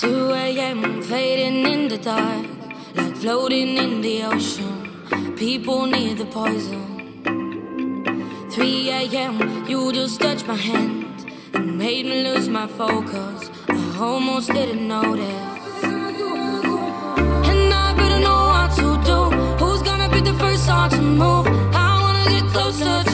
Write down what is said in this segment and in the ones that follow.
2 a.m. fading in the dark, like floating in the ocean. People need the poison. 3 a.m. You just touched my hand and made me lose my focus. I almost didn't notice. And I better know what to do. Who's gonna be the first one to move? I wanna get closer to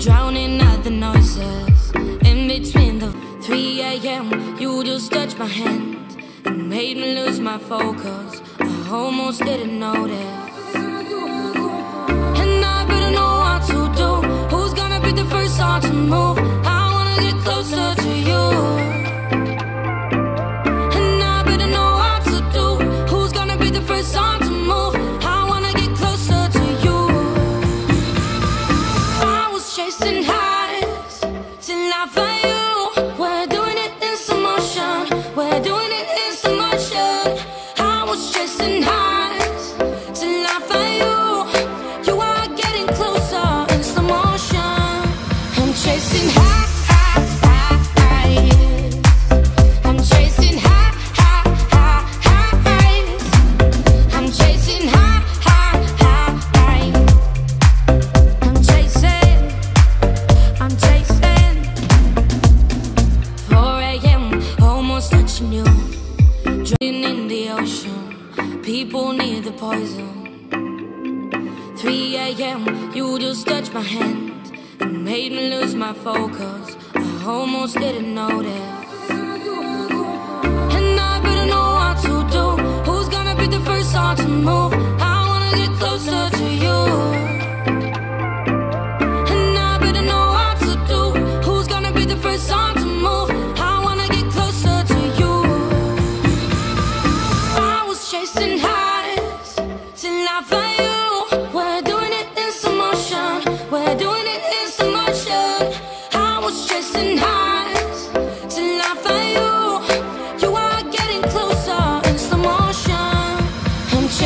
drowning out the noises in between the 3 a.m. You just touched my hand and made me lose my focus. I almost didn't notice. And I better know what to do. Who's gonna be the first one to move? I wanna get closer to you. People need the poison. 3 a.m. You just touched my hand and made me lose my focus. I almost didn't notice. And I better know what to do. Who's gonna be the first one to move? I wanna get closer to you.